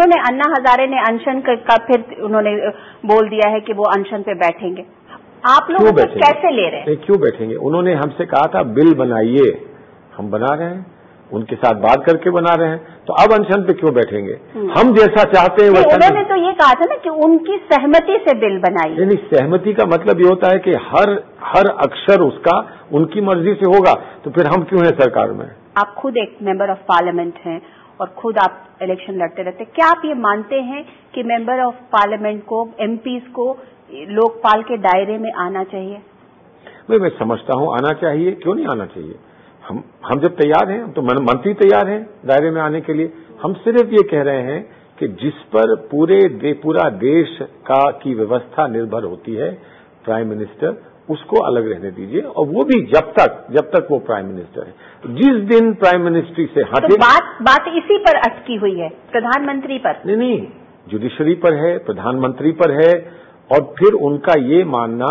उन्होंने अन्ना हजारे ने अनशन का फिर उन्होंने बोल दिया है कि वो अनशन पे बैठेंगे। आप लोग कैसे ले रहे हैं? क्यों बैठेंगे? उन्होंने हमसे कहा था बिल बनाइए। हम बना रहे हैं। उनके साथ बात करके बना रहे हैं। तो अब अनशन पे क्यों बैठेंगे? हम्म। हम जैसा चाहते हैं वैसा उन्होंने तो ये कहा था ना कि उनकी सहमति से बिल बनाई नहीं सहमति का मतलब ये होता है कि हर हर अक्षर उसका उनकी मर्ज़ी से होगा। तो फिर हम क्यों हैं सरकार में? आप खुद एक मेंबर ऑफ़ पार्लियामेंट हैं। और खुद आप इलेक्शन लड़ते रहते क्या आप ये मानते हैं कि मेंबर ऑफ़ पार्लियामेंट को एमपीज को लोकपाल के दायरे में आना चाहिए? नहीं मैं समझता हूँ आना चाहिए। क्यों नहीं आना चाहिए? हम हम जब तैयार हैं तो मंत्री तैयार हैं दायरे में आने के लिए। हम सिर्फ़ ये कह रहे हैं कि जिस पर पूरे दे, पूरा देश का की व्यवस्था निर्भर होती है प्राइम मिनिस्टर उसको अलग रहने दीजिए और वो भी जब तक जब तक वो प्राइम मिनिस्टर है। जिस दिन प्राइम मिनिस्ट्री से हटे तो बात बात इसी पर अटकी हुई है प्रधानमंत्री पर। नहीं नहीं जुडिशरी पर है प्रधानमंत्री पर है और फिर उनका ये मानना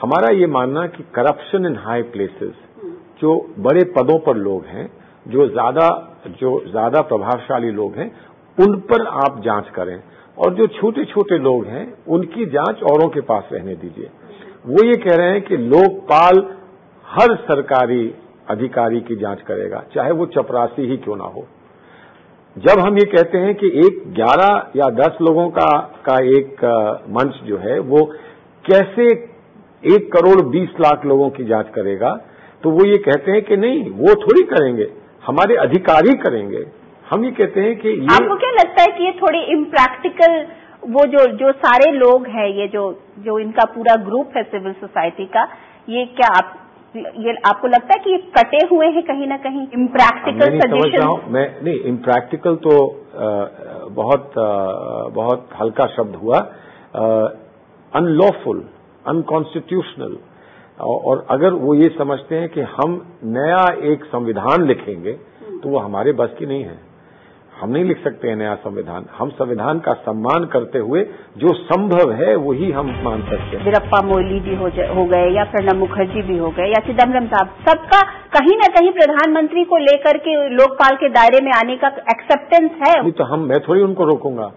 हमारा ये मानना कि करप्शन इन हाई प्लेसेस जो बड़े पदों पर लोग हैं जो ज़्यादा जो ज़्यादा प्रभावशाली लोग हैं उन पर आप जाँच करें। और जो छोटे छोटे लोग हैं उनकी जाँच औरों के पास रहने दीजिए। वो ये कह रहे हैं कि लोकपाल हर सरकारी अधिकारी की जाँच करेगा, चाहे वो चपरासी ही क्यों ना हो। जब हम ये कहते हैं कि एक ग्यारह या दस लोगों का का एक मंच जो है, वो कैसे एक करोड़ बीस लाख लोगों की जाँच करेगा तो वो ये कहते हैं कि नहीं, वो थोड़ी करेंगे, हमारे अधिकारी करेंगे। हम ये कहते हैं कि ये आपको क्या लगता है कि ये थोड़ी इम्प्रैक्टिकल वो जो जो सारे लोग हैं ये जो जो इनका पूरा ग्रुप है सिविल सोसाइटी का ये क्या आप ये आपको लगता है कि ये कटे हुए हैं कहीं ना कहीं? इम्प्रैक्टिकल सजेशन मैं नहीं इम्प्रैक्टिकल तो आ, बहुत आ, बहुत हल्का शब्द हुआ। अनलॉफुल अनकॉन्स्टिट्यूशनल और अगर वो ये समझते हैं कि हम नया एक संविधान लिखेंगे तो वो हमारे बस की नहीं है। हम नहीं लिख सकते हैं नया संविधान। हम संविधान का सम्मान करते हुए जो संभव है वही हम मान सकते हैं। वीरप्पा मोइली भी हो, हो गए या प्रणब मुखर्जी भी हो गए या चिदम्बरम साहब सबका कहीं न कहीं प्रधानमंत्री को लेकर के लोकपाल के दायरे में आने का एक्सेप्टेंस है। नहीं तो हम मैं थोड़ी उनको रोकूँगा।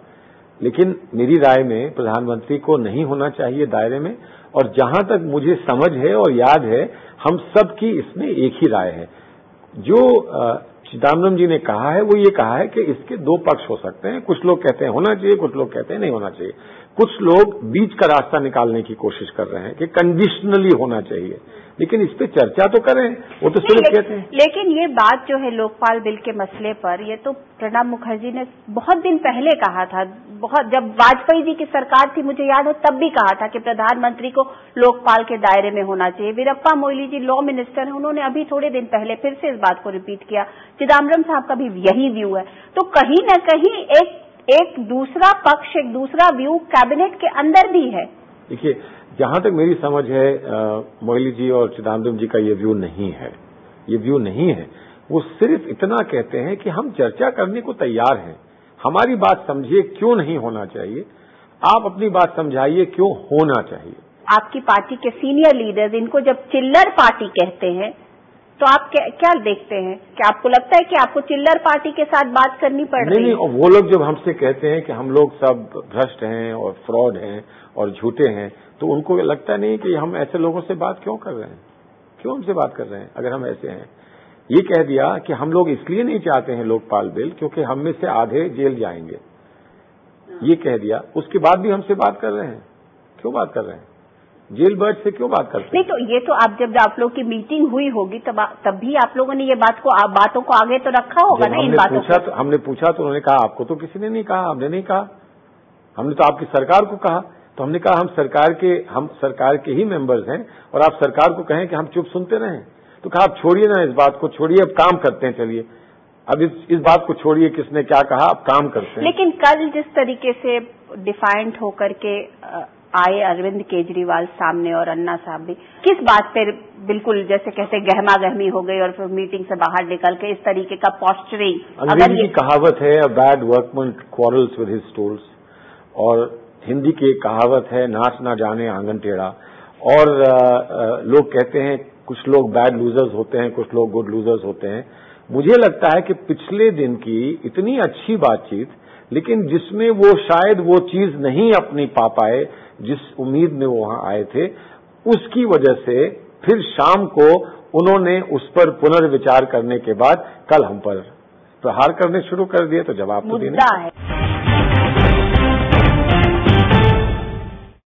लेकिन मेरी राय में प्रधानमंत्री को नहीं होना चाहिए दायरे में और जहाँ तक मुझे समझ है और याद है हम सबकी इसमें एक ही राय है। जो चिदम्बरम जी ने कहा है, वो ये कहा है कि इसके दो पक्ष हो सकते हैं। कुछ लोग कहते हैं होना चाहिए, कुछ लोग कहते हैं नहीं होना चाहिए। कुछ लोग बीच का रास्ता निकालने की कोशिश कर रहे हैं कि कंडीशनली होना चाहिए। लेकिन इस पे चर्चा तो करें वो तो सिर्फ़ कहते हैं। लेकिन ये बात जो है लोकपाल बिल के मसले पर ये तो प्रणब मुखर्जी ने बहुत दिन पहले कहा था बहुत जब वाजपेयी जी की सरकार थी मुझे याद है तब भी कहा था कि प्रधानमंत्री को लोकपाल के दायरे में होना चाहिए। वीरप्पा मोइली जी लॉ मिनिस्टर हैं उन्होंने अभी थोड़े दिन पहले फिर से इस बात को रिपीट किया। चिदम्बरम साहब का भी यही व्यू है। तो कहीं न कहीं एक एक दूसरा पक्ष एक दूसरा व्यू कैबिनेट के अंदर भी है। देखिए जहाँ तक मेरी समझ है मोइली जी और चिदम्बरम जी का ये व्यू नहीं है। ये व्यू नहीं है। वो सिर्फ़ इतना कहते हैं कि हम चर्चा करने को तैयार हैं। हमारी बात समझिए क्यों नहीं होना चाहिए। आप अपनी बात समझाइए क्यों होना चाहिए। आपकी पार्टी के सीनियर लीडर्स इनको जब चिल्लर पार्टी कहते हैं तो आप क्या, क्या देखते हैं? क्या आपको लगता है कि आपको चिल्लर पार्टी के साथ बात करनी पड़ रही है नहीं नहीं वो लोग जब हमसे कहते हैं कि हम लोग सब भ्रष्ट हैं और फ्रॉड हैं और झूठे हैं तो उनको लगता नहीं कि हम ऐसे लोगों से बात क्यों कर रहे हैं? क्यों हमसे बात कर रहे हैं अगर हम ऐसे हैं? ये कह दिया कि हम लोग इसलिए नहीं चाहते हैं लोकपाल बिल क्योंकि हम में से आधे जेल जाएँगे। ये कह दिया उसके बाद भी हमसे बात कर रहे हैं। क्यों बात कर रहे हैं? जेल बर्ड से क्यों बात करते नहीं तो ये तो आप जब आप लोग की मीटिंग हुई होगी तब तब भी आप लोगों ने ये बात को आप बातों को आगे तो रखा होगा ना इन बातों पूछा तो हमने पूछा तो उन्होंने कहा आपको तो किसी ने नहीं कहा हमने नहीं कहा। हमने तो आपकी सरकार को कहा। तो हमने कहा हम सरकार के हम सरकार के ही मेंबर्स हैं और आप सरकार को कहें कि हम चुप सुनते रहें। तो कहा आप छोड़िए ना इस बात को छोड़िए अब काम करते हैं चलिए। अब इस इस बात को छोड़िए किसने क्या कहा अब काम करते हैं। लेकिन कल जिस तरीके से डिफाइंड होकर के आए अरविंद केजरीवाल सामने और अन्ना साहब भी। किस बात पर बिल्कुल जैसे कहते गहमा गहमी हो गई और फिर मीटिंग से बाहर निकल के इस तरीके का पॉस्चरिंग अगर ये कहावत है a bad workman quarrels with his tools और हिंदी की एक कहावत है नाच ना जाने आँगन टेढ़ा. और आ, आ, लोग कहते हैं कुछ लोग बैड लूजर्स होते हैं कुछ लोग गुड लूजर्स होते हैं। मुझे लगता है कि पिछले दिन की इतनी अच्छी बातचीत लेकिन जिसमें वो शायद वो चीज़ नहीं अपनी पा पाए जिस उम्मीद में वो वहाँ आए थे उसकी वजह से फिर शाम को उन्होंने उस पर पुनर्विचार करने के बाद कल हम पर प्रहार करने शुरू कर दिए तो जवाब तो देना है।